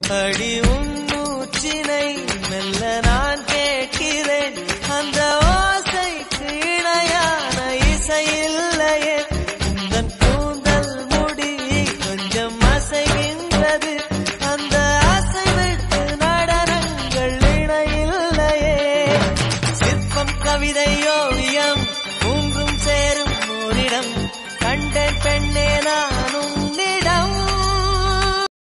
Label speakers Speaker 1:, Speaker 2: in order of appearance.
Speaker 1: அடி உன்